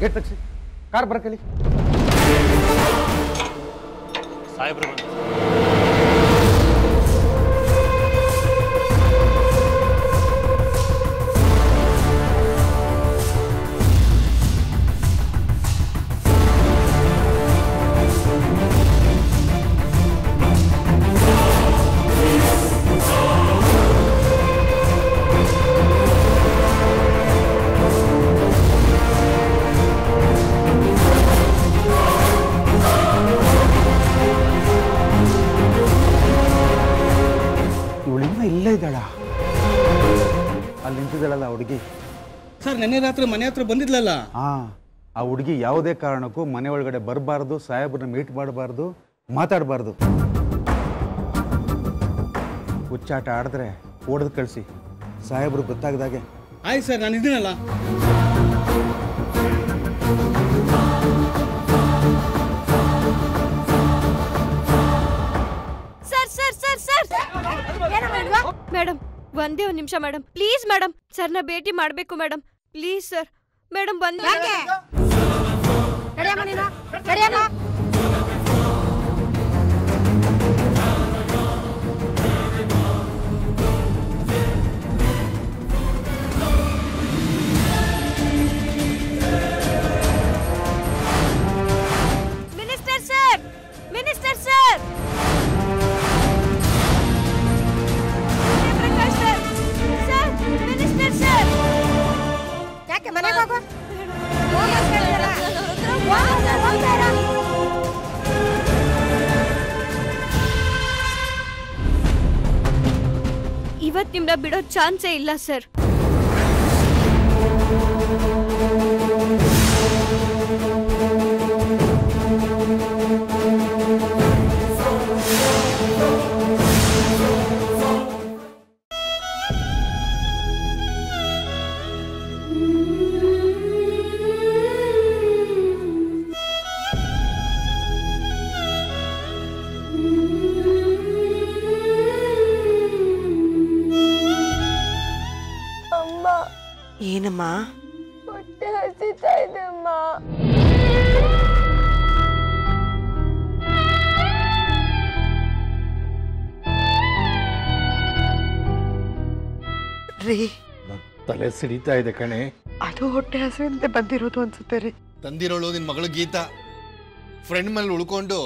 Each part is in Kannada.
गेट तक से। कार बर केली ನೆನ್ನೆ ರಾತ್ರಿ ಮನೆ ಹತ್ರ ಬಂದಿದ್ಲಲ್ಲ? ಹಾ ಆ ಹುಡುಗಿ ಯಾವುದೇ ಕಾರಣಕ್ಕೂ ಮನೆ ಒಳಗಡೆ ಬರಬಾರ್ದು ಸಾಹೇಬ್ರನ್ನ ಮೀಟ್ ಮಾಡಬಾರ್ದು ಮಾತಾಡಬಾರ್ದು. ಹುಚ್ಚಾಟ ಆಡಿದ್ರೆ ಓಡದ್ ಕಳಿಸಿ. ಸಾಹೇಬ್ರು ಗೊತ್ತಾಗದಾಗೆ ಆಯ್ತು ಸರ್ ನಾನು ಇದ್ದೀನಲ್ಲ. Sir sir sir sir. Madam ಒಂದೇ ಒಂದು ನಿಮಿಷ ಮೇಡಮ್ ಪ್ಲೀಸ್ ಮೇಡಮ್ ಸರ್ನ ಭೇಟಿ ಮಾಡಬೇಕು ಮೇಡಮ್ ಪ್ಲೀಸ್ ಸರ್ ಮೇಡಮ್ ಬಂದು ಇವತ್ತು ನಿಮ್ನ ಬಿಡೋ ಚಾನ್ಸೇ ಇಲ್ಲ ಸರ್. ರೀ ತಲೆ ಸಿಡಿತಾ ಇದೆ ಕಣೆ. ಅದು ಹೊಟ್ಟೆ ಹಸುವಿಂದ ಬಂದಿರೋದು ಅನ್ಸುತ್ತೆ ರೀ. ತಂದಿರೋಳು ನಿನ್ ಮಗಳು ಗೀತಾ. ಫ್ರೆಂಡ್ ಮೇಲೆ ಉಳ್ಕೊಂಡು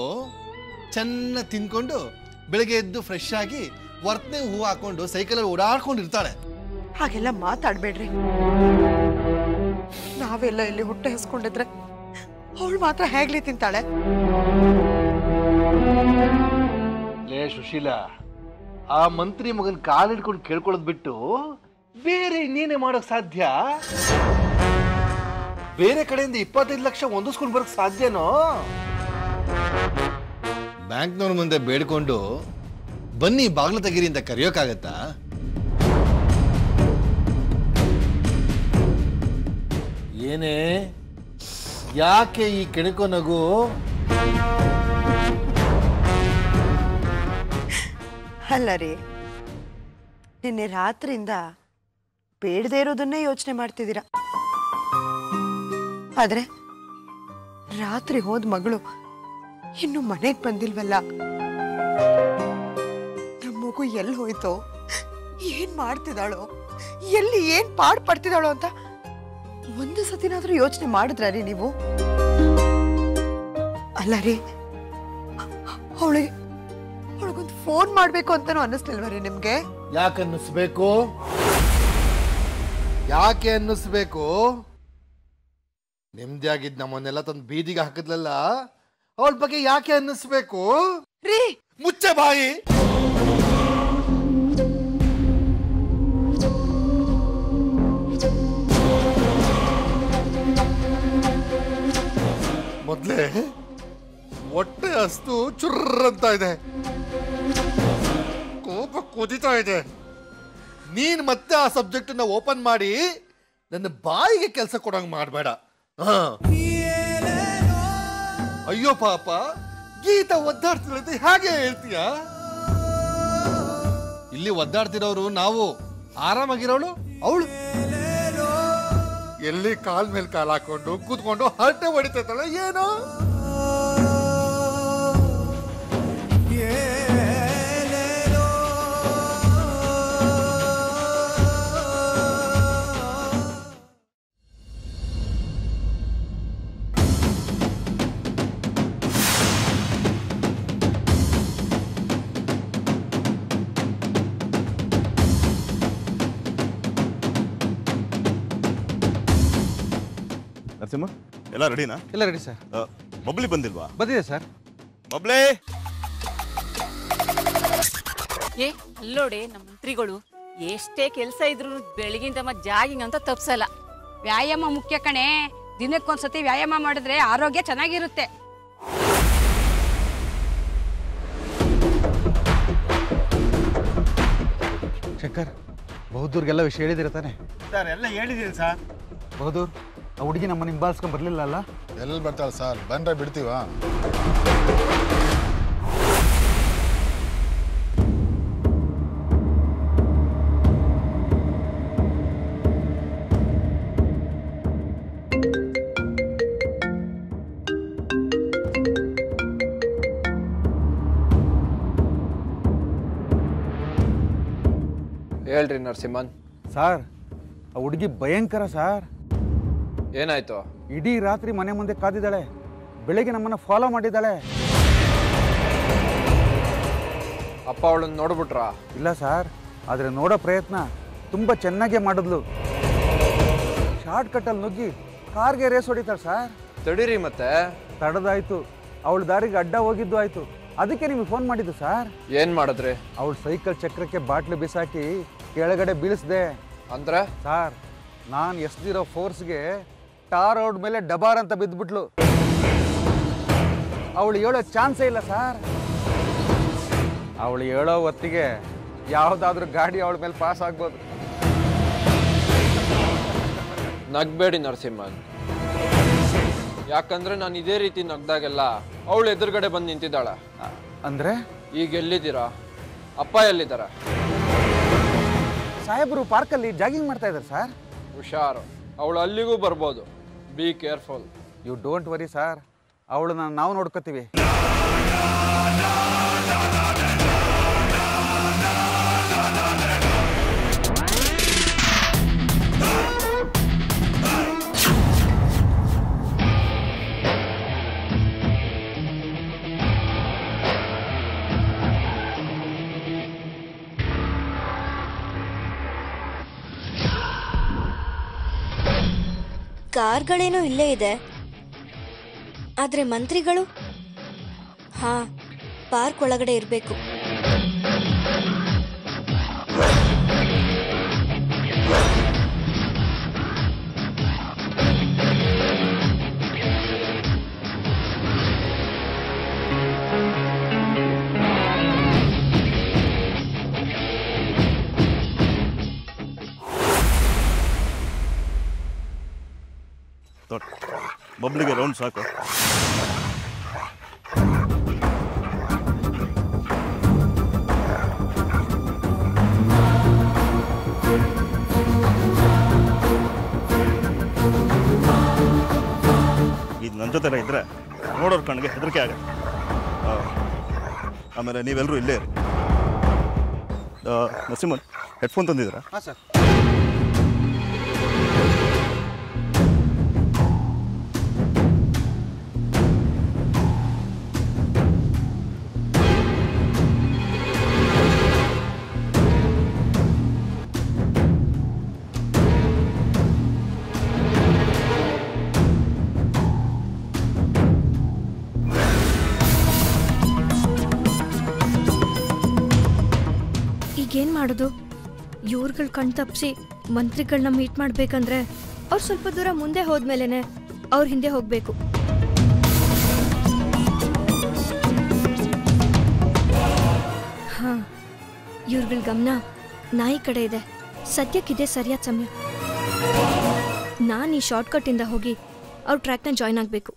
ಚೆನ್ನಾಗಿ ತಿನ್ಕೊಂಡು ಬೆಳಿಗ್ಗೆ ಎದ್ದು ಫ್ರೆಶ್ ಆಗಿ ವರ್ತನೆ ಹೂ ಹಾಕೊಂಡು ಸೈಕಲಲ್ಲಿ ಓಡಾಡ್ಕೊಂಡು ಇರ್ತಾಳೆ. ಹಾಗೆಲ್ಲ ಮಾತಾಡ್ಬೇಡ್ರಿ. ನಾವೆಲ್ಲ ಇಲ್ಲಿ ಹೊಟ್ಟೆ ಹಸ್ಕೊಂಡಿದ್ರೆ ಅವಳು ಮಾತ್ರ ಹೇಗ್ಲಿ ತಿಂತಾಳೆ. ಲೇ ಸುಶೀಲ ಆ ಮಂತ್ರಿ ಮಗನ್ ಕಾಲಿಡ್ಕೊಂಡು ಕೇಳ್ಕೊಳ್ಳೋದ್ ಬಿಟ್ಟು ಬೇರೆ ಇನ್ನೇನೆ ಮಾಡೋಕ್ ಸಾಧ್ಯ? ಬೇರೆ ಕಡೆಯಿಂದ ಇಪ್ಪತ್ತೈದು ಲಕ್ಷ ಹೊಂದಿಸ್ಕೊಂಡು ಬರಕ್ ಸಾಧ್ಯನೋ? ಬ್ಯಾಂಕ್ನವ್ರ ಮುಂದೆ ಬೇಡ್ಕೊಂಡು ಬನ್ನಿ ಬಾಗ್ಲು ತೆಗೀರಿ ಅಂತ ಕರೆಯೋಕ್ಕಾಗತ್ತಾ ಏನೇ? ಯಾಕೆ ಈ ಕೆಣಕೋ ನಗು? ಅಲ್ಲ ರೀ ನಿನ್ನೆ ರಾತ್ರಿಯಿಂದ ಬೇಡದೇ ಇರೋದನ್ನೇ ಯೋಚನೆ ಮಾಡ್ತಿದ್ದೀರಾ? ಆದ್ರೆ ರಾತ್ರಿ ಹೋದ ಮಗಳು ಇನ್ನು ಮನೆಗೆ ಬಂದಿಲ್ವಲ್ಲ? ನಮ್ಮ ಮಗು ಎಲ್ಲಿ ಹೋಯ್ತೋ, ಏನ್ ಮಾಡ್ತಿದ್ದಾಳೋ, ಎಲ್ಲಿ ಏನ್ ಪಾಡ್ ಪಡ್ತಿದ್ದಾಳೋ ಅಂತ ಒಂದು ಸತಿನಾದ್ರೂ ಯೋಚನೆ ಮಾಡಿದ್ರ ರೀ ನೀವು? ಅಲ್ಲ ರೀ, ಅವಳಿಗೆ, ಅವಳಿಗೊಂದು ಫೋನ್ ಮಾಡ್ಬೇಕು ಅಂತಾನು ಅನ್ನಿಸ್ಲಿಲ್ವ ರೀ ನಿಮ್ಗೆ? ಯಾಕೆ ಅನ್ನಿಸ್ಬೇಕು? ಯಾಕೆ ಅನ್ನಿಸ್ಬೇಕು? ನೆಮ್ಮದಿ ಆಗಿದ್ ನಮ್ಮನ್ನೆಲ್ಲ ತಂದು ಬೀದಿಗೆ ಹಾಕಿದ್ಲಲ್ಲ ಅವಳ ಬಗ್ಗೆ ಯಾಕೆ ಅನ್ನಿಸ್ಬೇಕು? ರೀ! ಮುಚ್ಚೆ ಬಾಯಿ! ಮೊದ್ಲೇ ಹೊಟ್ಟೆ ಹಸ್ತು ಚುರ್ರ್ ಅಂತ ಇದೆ. ಕೋಪ ಕುದಿತಾ ಇದೆ. ನೀನ್ ಮತ್ತೆ ಆ ಸಬ್ಜೆಕ್ಟ್ನ ಓಪನ್ ಮಾಡಿ ನನ್ನ ಬಾಯಿಗೆ ಕೆಲಸ ಕೊಡಂಗ್ ಮಾಡಬೇಡ. ಅಯ್ಯೋ ಪಾಪ, ಗೀತ ಒದ್ದಾಡ್ತಿರೋದು ಹಾಗೆ ಹೇಳ್ತೀಯ? ಇಲ್ಲಿ ಒದ್ದಾಡ್ತಿರೋರು ನಾವು, ಆರಾಮಾಗಿರೋಳು, ಅವಳು. ಎಲ್ಲಿ ಕಾಲ್ ಮೇಲೆ ಕಾಲ್ ಹಾಕೊಂಡು, ಕೂತ್ಕೊಂಡು ಹರಟೆ ಹೊಡಿತೈತಲ್ಲ ಏನೋ? ನರಸಿಂಹ ಎಲ್ಲ ರೆಡಿನಾ ಎಲ್ಲ ರೆಡಿ ಸರ್. ಮೊಬ್ಲಿ ಬಬ್ಲಿ ಬಂದಿಲ್ವಾ? ಬಂದಿದೆ ಸರ್. ಬಬ್ಲಿ! ಏ ಅಲ್ಲೋಡೆ ನಮ್ಮ ಮಂತ್ರಿಗಳು. ಎಷ್ಟೇ ಕೆಲಸ ಇದ್ರು ಬೆಳಗಿನ ತಮ್ಮ ಜಾಗಿಂಗ್ ಅಂತ ತಪ್ಸಲ್ಲ. ವ್ಯಾಯಾಮ ಮುಖ್ಯ ಕಣೆ. ದಿನಕ್ಕೊಂದ್ಸತಿ ವ್ಯಾಯಾಮ ಮಾಡಿದ್ರೆ ಆರೋಗ್ಯ ಚೆನ್ನಾಗಿರುತ್ತೆ. ಶಂಕರ್ ಬಹುದೂರ್ಗೆಲ್ಲ ವಿಷಯ ಹೇಳಿದಿರ ತಾನೆ? ಸರ್ ಎಲ್ಲ ಹೇಳಿದೀನಿ ಸರ್. ಬಹುದೂರ್? ಆ ಹುಡುಗಿ ನಮ್ಮನ್ನ ಹಿಂಬಾಲಿಸ್ಕೊಂಡ್ ಬರ್ಲಿಲ್ಲ ಅಲ್ಲ? ಎಲ್ಲಿ ಬರ್ತಾಳೆ ಸರ್? ಬಂದ್ರೆ ಬಿಡ್ತೀವಾ? ಹೇಳ್ರಿ ನರಸಿಂಹನ್. ಸಾರ್ ಆ ಹುಡುಗಿ ಭಯಂಕರ ಸಾರ್. ಏನಾಯ್ತು? ಇಡೀ ರಾತ್ರಿ ಮನೆ ಮುಂದೆ ಕಾದಿದ್ದಾಳೆ. ಬೆಳಿಗ್ಗೆ ನಮ್ಮನ್ನ ಫಾಲೋ ಮಾಡಿದ್ದಾಳೆ. ಅಪ್ಪ ಅವಳನ್ನ ನೋಡ್ಬಿಟ್ರಾ? ಇಲ್ಲ ಸರ್ ಆದರೆ ನೋಡೋ ಪ್ರಯತ್ನ ತುಂಬ ಚೆನ್ನಾಗೇ ಮಾಡಿದ್ಲು. ಶಾರ್ಟ್ ಕಟ್ಟಲ್ಲಿ ನುಗ್ಗಿ ಕಾರ್ಗೆ ರೇಸ್ ಹೊಡಿತಾಳೆ ಸರ್. ತಡೀರಿ ಮತ್ತೆ. ತಡದಾಯ್ತು. ಅವಳ ದಾರಿಗೆ ಅಡ್ಡ ಹೋಗಿದ್ದು ಆಯ್ತು. ಅದಕ್ಕೆ ನಿಮಗೆ ಫೋನ್ ಮಾಡಿದ್ದು ಸರ್. ಏನ್ ಮಾಡಿದ್ರಿ? ಅವಳ ಸೈಕಲ್ ಚಕ್ರಕ್ಕೆ ಬಾಟ್ಲು ಬಿಸಾಕಿ ಕೆಳಗಡೆ ಬೀಳಿಸ್ದೆ. ಅಂದ್ರೆ? ಸರ್ ನಾನು ಎಸ್ದಿರೋ ಫೋರ್ಸ್ಗೆ ಟಾರ್ ರೋಡ್ ಮೇಲೆ ಡಬಾರ್ ಅಂತ ಬಿದ್ದುಬಿಟ್ಲು ಅವಳು ಹೇಳೋ ಚಾನ್ಸೇ ಇಲ್ಲ ಸರ್. ಅವಳು ಹೇಳೋ ಹೊತ್ತಿಗೆ ಯಾವುದಾದ್ರೂ ಗಾಡಿ ಅವಳ ಮೇಲೆ ಪಾಸ್ ಆಗ್ಬೋದು. ನಗ್ಬೇಡಿ ನರಸಿಂಹನ್. ಯಾಕಂದ್ರೆ ನಾನು ಇದೇ ರೀತಿ ನಗ್ದಾಗೆಲ್ಲ ಅವಳು ಎದುರುಗಡೆ ಬಂದು ನಿಂತಿದ್ದಾಳ. ಅಂದ್ರೆ? ಈಗ ಎಲ್ಲಿದ್ದೀರಾ? ಅಪ್ಪ ಎಲ್ಲಿದ್ದಾರ? ಸಾಹೇಬರು ಪಾರ್ಕಲ್ಲಿ ಜಾಗಿಂಗ್ ಮಾಡ್ತಾ ಇದ್ದಾರೆ ಸರ್. ಹುಷಾರು. ಅವಳು ಅಲ್ಲಿಗೂ ಬರ್ಬೋದು. Be careful you don't worry sir ಅವಳನ್ನ ನಾವು ನೋಡ್ಕೋತೀವಿ. ಕಾರ್ಗಳೇನೋ ಇಲ್ಲೇ ಇದೆ. ಆದ್ರೆ ಮಂತ್ರಿಗಳು? ಹಾ ಪಾರ್ಕ್ ಒಳಗಡೆ ಇರಬೇಕು. ಬಬ್ಲಿಗೆ ರೌಂಡ್ ಸಾಕು. ಇದು ನನ್ನ ಜೊತೆ ಇದ್ರೆ ನೋಡೋರ್ ಕಣ್ಣಿಗೆ ಹೆದರಿಕೆ ಆಗುತ್ತೆ. ಆಮೇಲೆ ನೀವೆಲ್ಲರೂ ಇಲ್ಲೇ ನರಸಿಂಹನ್ ಹೆಡ್ಫೋನ್ ತಂದಿದ್ದೀರಾ? ಹಾಂ ಸರ್ ಮಾಡೋದು? ಇವ್ರುಗಳು ಕಣ್ ತಪ್ಸಿ ಮಂತ್ರಿಗಳನ್ನ ಮೀಟ್ ಮಾಡ್ಬೇಕಂದ್ರೆ ಅವ್ರು ಸ್ವಲ್ಪ ದೂರ ಮುಂದೆ ಹೋದ್ಮೇಲೆನೆ ಅವ್ರ ಹಿಂದೆ ಹೋಗ್ಬೇಕು. ಹಾ, ಇವ್ರುಗಳ ಗಮನ ನಾಯಿ ಕಡೆ ಇದೆ. ಸದ್ಯಕ್ಕಿದೆ ಸರಿಯಾದ ಸಮಯ. ನಾನು ಈ ಶಾರ್ಟ್ಕಟ್ ಇಂದ ಹೋಗಿ ಅವ್ರ ಟ್ರ್ಯಾಕ್ನ ಜಾಯ್ನ್ ಆಗಬೇಕು.